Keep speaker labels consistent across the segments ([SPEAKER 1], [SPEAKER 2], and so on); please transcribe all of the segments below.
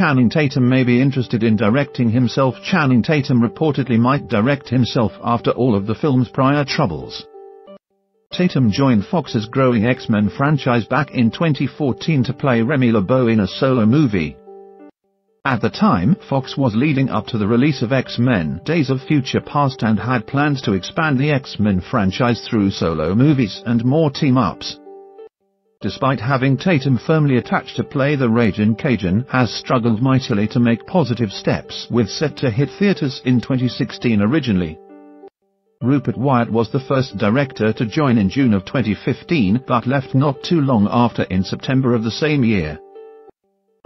[SPEAKER 1] Channing Tatum may be interested in directing himself. Channing Tatum reportedly might direct himself after all of the film's prior troubles. Tatum joined Fox's growing X-Men franchise back in 2014 to play Remy LeBeau in a solo movie. At the time, Fox was leading up to the release of X-Men Days of Future Past and had plans to expand the X-Men franchise through solo movies and more team-ups. Despite having Tatum firmly attached to play the Raging Cajun, has struggled mightily to make positive steps with set to hit theaters in 2016 originally. Rupert Wyatt was the first director to join in June of 2015 but left not too long after in September of the same year.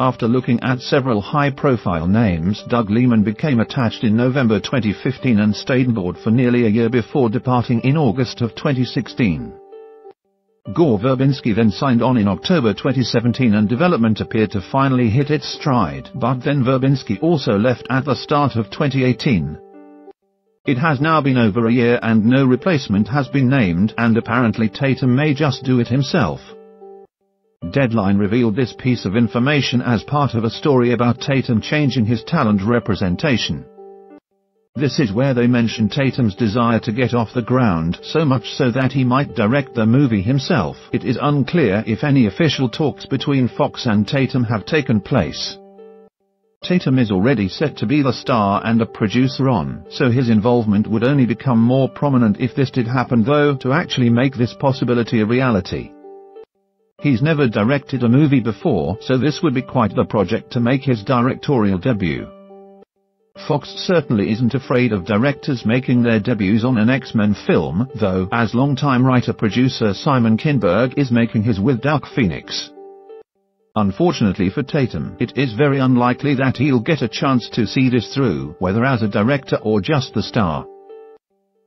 [SPEAKER 1] After looking at several high-profile names Doug Liman became attached in November 2015 and stayed on board for nearly a year before departing in August of 2016. Gore Verbinski then signed on in October 2017 and development appeared to finally hit its stride but then Verbinski also left at the start of 2018. It has now been over a year and no replacement has been named and apparently Tatum may just do it himself. Deadline revealed this piece of information as part of a story about Tatum changing his talent representation. This is where they mention Tatum's desire to get off the ground so much so that he might direct the movie himself. It is unclear if any official talks between Fox and Tatum have taken place. Tatum is already set to be the star and a producer on, so his involvement would only become more prominent if this did happen though to actually make this possibility a reality. He's never directed a movie before, so this would be quite the project to make his directorial debut. Fox certainly isn't afraid of directors making their debuts on an X-Men film, though, as longtime writer-producer Simon Kinberg is making his with Dark Phoenix. Unfortunately for Tatum, it is very unlikely that he'll get a chance to see this through, whether as a director or just the star.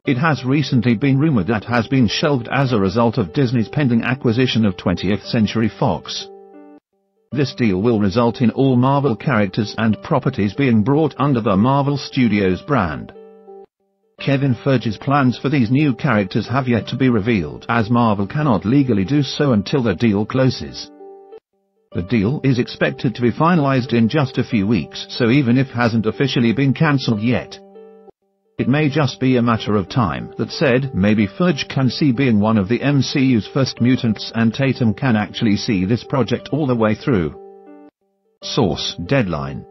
[SPEAKER 1] It has recently been rumored that has been shelved as a result of Disney's pending acquisition of 20th Century Fox. This deal will result in all Marvel characters and properties being brought under the Marvel Studios brand. Kevin Feige's plans for these new characters have yet to be revealed as Marvel cannot legally do so until the deal closes. The deal is expected to be finalized in just a few weeks so even if hasn't officially been cancelled yet, it may just be a matter of time. That said, maybe Feige can see being one of the MCU's first mutants and Tatum can actually see this project all the way through. Source Deadline